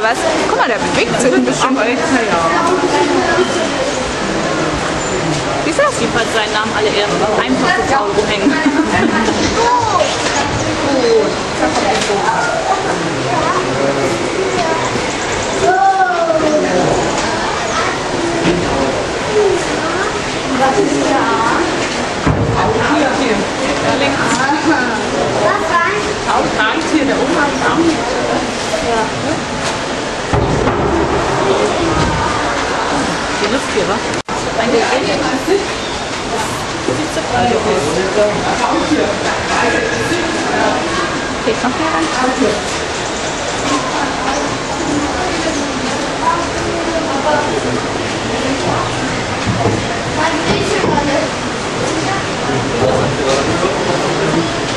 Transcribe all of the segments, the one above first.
mal, der bewegt sich ein bisschen. Siehst du das? Jedenfalls seinen Namen alle eher einfach faul rumhängen. Taubtier, der Oma hat. Die Lufttiere, wa? Ein Gerät. Geht noch mehr rein?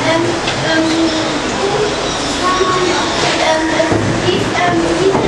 Ähm, ähm, ähm, es gibt ähm,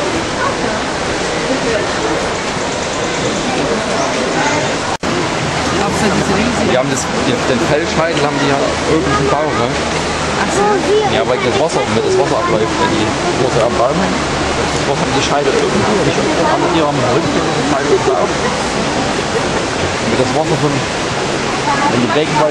Die haben das, den Fellscheitel haben die ja irgendeinen Bau, ne? Ja, weil das Wasser, mit das Wasser abläuft, wenn die große am Baum hängen. Das Wasser haben die Scheide irgendwie, und ich haben die am Rücken Scheide auf. Mit das Wasser von, wenn die Regenwald